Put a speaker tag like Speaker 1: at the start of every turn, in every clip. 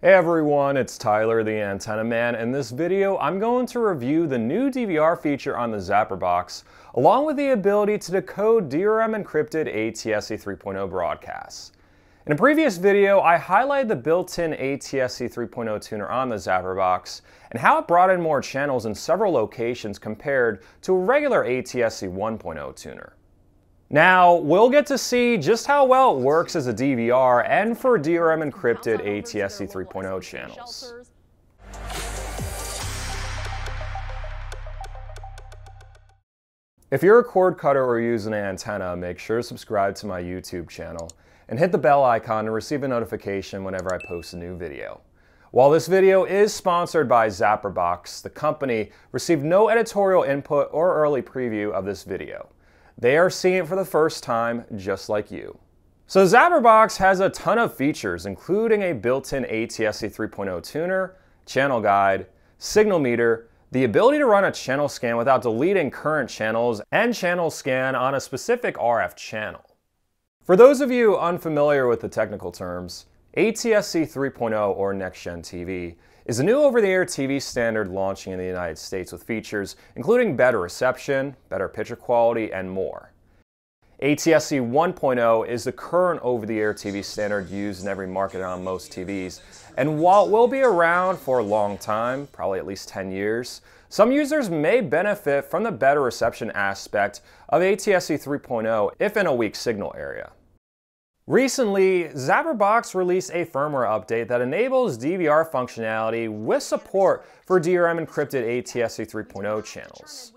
Speaker 1: Hey everyone, it's Tyler the Antenna Man. In this video, I'm going to review the new DVR feature on the ZapperBox, along with the ability to decode DRM encrypted ATSC 3.0 broadcasts. In a previous video, I highlighted the built-in ATSC 3.0 tuner on the ZapperBox and how it brought in more channels in several locations compared to a regular ATSC 1.0 tuner. Now, we'll get to see just how well it works as a DVR and for DRM encrypted ATSC 3.0 channels. If you're a cord cutter or use an antenna, make sure to subscribe to my YouTube channel and hit the bell icon to receive a notification whenever I post a new video. While this video is sponsored by ZapperBox, the company received no editorial input or early preview of this video. They are seeing it for the first time, just like you. So ZapperBox has a ton of features, including a built-in ATSC 3.0 tuner, channel guide, signal meter, the ability to run a channel scan without deleting current channels, and channel scan on a specific RF channel. For those of you unfamiliar with the technical terms, ATSC 3.0 or Next Gen TV is a new over-the-air TV standard launching in the United States with features including better reception, better picture quality, and more. ATSC 1.0 is the current over-the-air TV standard used in every market on most TVs, and while it will be around for a long time, probably at least 10 years, some users may benefit from the better reception aspect of ATSC 3.0 if in a weak signal area. Recently, ZapperBox released a firmware update that enables DVR functionality with support for DRM encrypted ATSC 3.0 channels.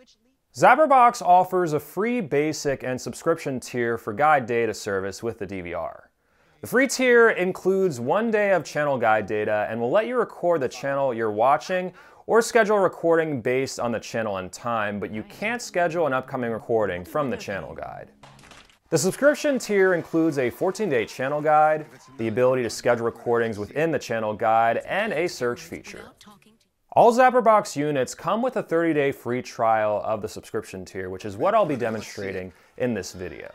Speaker 1: ZapperBox offers a free basic and subscription tier for guide data service with the DVR. The free tier includes one day of channel guide data and will let you record the channel you're watching or schedule a recording based on the channel and time, but you can't schedule an upcoming recording from the channel guide. The subscription tier includes a 14-day channel guide, the ability to schedule recordings within the channel guide, and a search feature. All ZapperBox units come with a 30-day free trial of the subscription tier, which is what I'll be demonstrating in this video.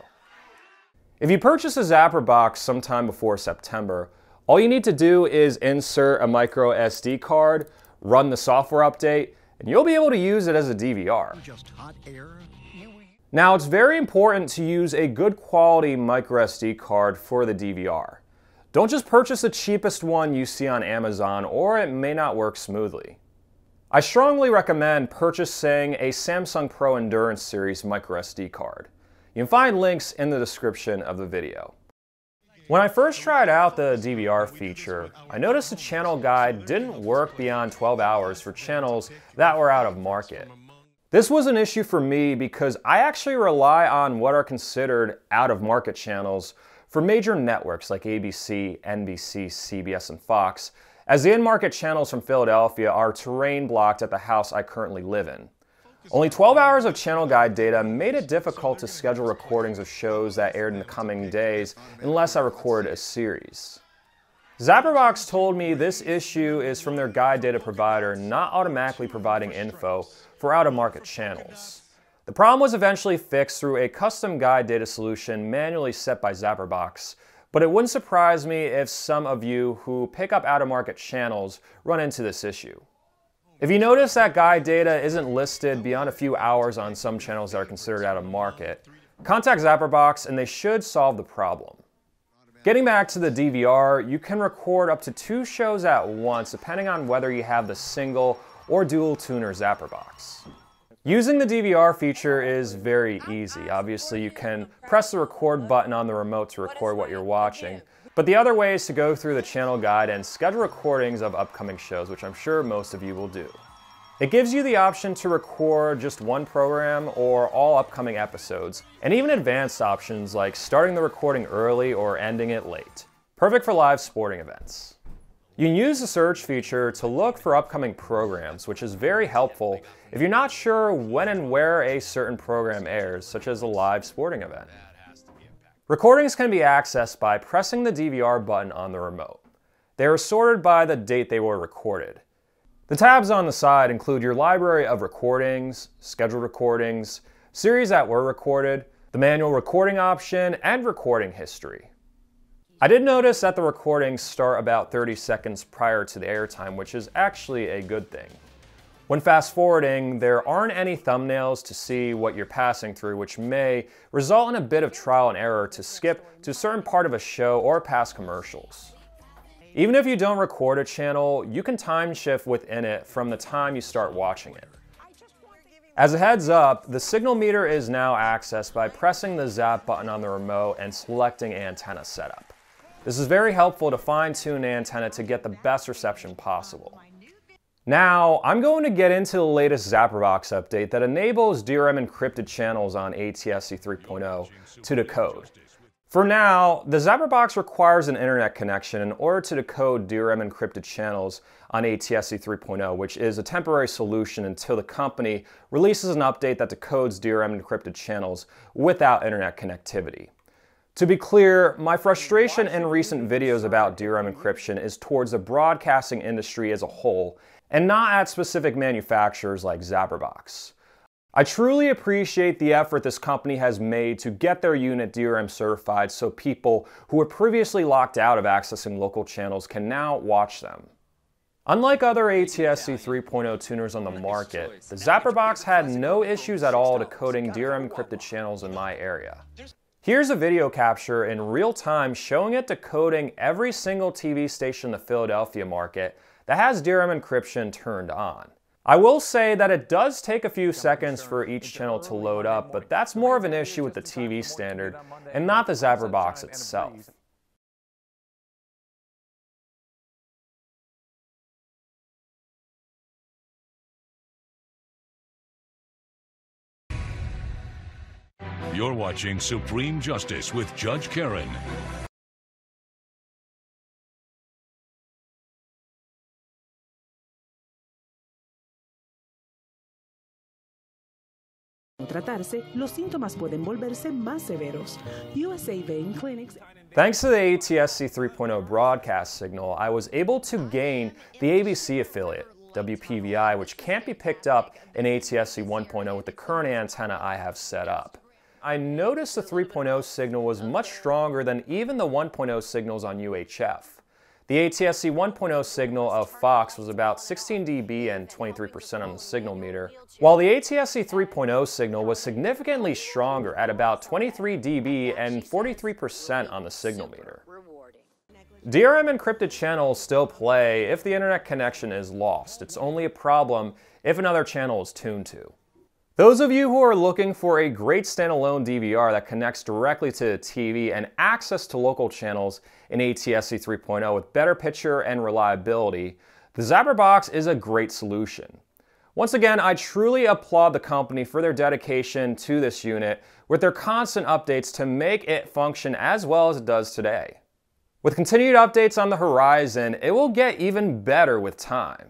Speaker 1: If you purchase a ZapperBox sometime before September, all you need to do is insert a micro SD card, run the software update, and you'll be able to use it as a DVR. Now it's very important to use a good quality microSD card for the DVR. Don't just purchase the cheapest one you see on Amazon or it may not work smoothly. I strongly recommend purchasing a Samsung Pro Endurance Series microSD card. You can find links in the description of the video. When I first tried out the DVR feature, I noticed the channel guide didn't work beyond 12 hours for channels that were out of market. This was an issue for me because I actually rely on what are considered out-of-market channels for major networks like ABC, NBC, CBS, and Fox, as the in-market channels from Philadelphia are terrain blocked at the house I currently live in. Only 12 hours of channel guide data made it difficult to schedule recordings of shows that aired in the coming days unless I recorded a series. ZapperBox told me this issue is from their guide data provider not automatically providing info for out-of-market channels. The problem was eventually fixed through a custom guide data solution manually set by ZapperBox, but it wouldn't surprise me if some of you who pick up out-of-market channels run into this issue. If you notice that guide data isn't listed beyond a few hours on some channels that are considered out of market, contact ZapperBox and they should solve the problem. Getting back to the DVR, you can record up to two shows at once depending on whether you have the single or dual tuner ZapperBox. Using the DVR feature is very easy. Obviously, you can press the record button on the remote to record what you're watching, but the other way is to go through the channel guide and schedule recordings of upcoming shows, which I'm sure most of you will do. It gives you the option to record just one program or all upcoming episodes, and even advanced options like starting the recording early or ending it late. Perfect for live sporting events. You can use the search feature to look for upcoming programs, which is very helpful if you're not sure when and where a certain program airs, such as a live sporting event. Recordings can be accessed by pressing the DVR button on the remote. They are sorted by the date they were recorded. The tabs on the side include your library of recordings, scheduled recordings, series that were recorded, the manual recording option, and recording history. I did notice that the recordings start about 30 seconds prior to the airtime, which is actually a good thing. When fast forwarding, there aren't any thumbnails to see what you're passing through, which may result in a bit of trial and error to skip to a certain part of a show or past commercials. Even if you don't record a channel, you can time shift within it from the time you start watching it. As a heads up, the signal meter is now accessed by pressing the zap button on the remote and selecting antenna setup. This is very helpful to fine tune antenna to get the best reception possible. Now, I'm going to get into the latest ZapperBox update that enables DRM encrypted channels on ATSC 3.0 to decode. For now, the ZapperBox requires an internet connection in order to decode DRM encrypted channels on ATSC 3.0, which is a temporary solution until the company releases an update that decodes DRM encrypted channels without internet connectivity. To be clear, my frustration in recent videos about DRM encryption is towards the broadcasting industry as a whole, and not at specific manufacturers like ZapperBox. I truly appreciate the effort this company has made to get their unit DRM certified so people who were previously locked out of accessing local channels can now watch them. Unlike other ATSC 3.0 tuners on the market, the ZapperBox had no issues at all decoding DRM encrypted channels in my area. Here's a video capture in real time showing it decoding every single TV station in the Philadelphia market that has DRM encryption turned on. I will say that it does take a few seconds for each channel to load up, but that's more of an issue with the TV standard and not the ZapperBox itself.
Speaker 2: You're watching Supreme Justice with Judge Karen.
Speaker 3: Tratarse, los síntomas pueden volverse más severos. USA Vein Clinics.
Speaker 1: Thanks to the ATSC 3.0 broadcast signal, I was able to gain the ABC affiliate, WPVI, which can't be picked up in ATSC 1.0 with the current antenna I have set up. I noticed the 3.0 signal was much stronger than even the 1.0 signals on UHF. The ATSC 1.0 signal of Fox was about 16 dB and 23% on the signal meter, while the ATSC 3.0 signal was significantly stronger at about 23 dB and 43% on the signal meter. DRM encrypted channels still play if the internet connection is lost. It's only a problem if another channel is tuned to. Those of you who are looking for a great standalone DVR that connects directly to the TV and access to local channels in ATSC 3.0 with better picture and reliability, the ZapperBox is a great solution. Once again, I truly applaud the company for their dedication to this unit with their constant updates to make it function as well as it does today. With continued updates on the horizon, it will get even better with time.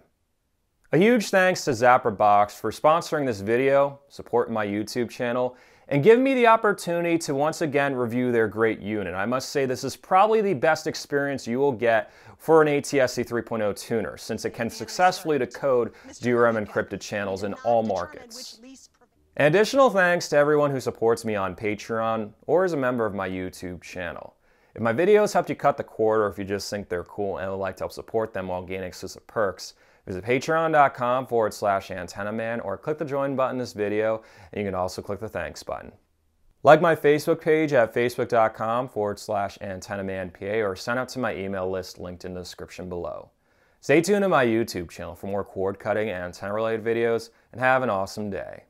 Speaker 1: A huge thanks to ZapperBox for sponsoring this video, supporting my YouTube channel, and giving me the opportunity to once again review their great unit. I must say this is probably the best experience you will get for an ATSC 3.0 tuner, since it can successfully decode DRM encrypted channels in all markets. An additional thanks to everyone who supports me on Patreon or is a member of my YouTube channel. If my videos helped you cut the cord or if you just think they're cool and would like to help support them while gaining exclusive perks, Visit patreon.com forward slash antennaman or click the join button in this video, and you can also click the thanks button. Like my Facebook page at facebook.com forward slash antennamanpa or sign up to my email list linked in the description below. Stay tuned to my YouTube channel for more cord cutting and antenna related videos, and have an awesome day.